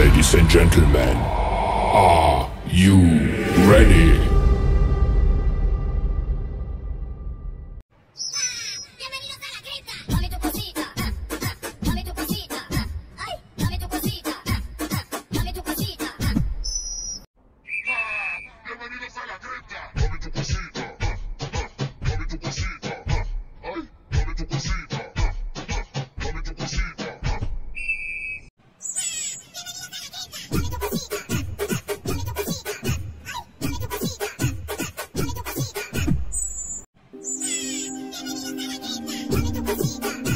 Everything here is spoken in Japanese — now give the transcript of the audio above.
Ladies and gentlemen, are you ready? Thank you.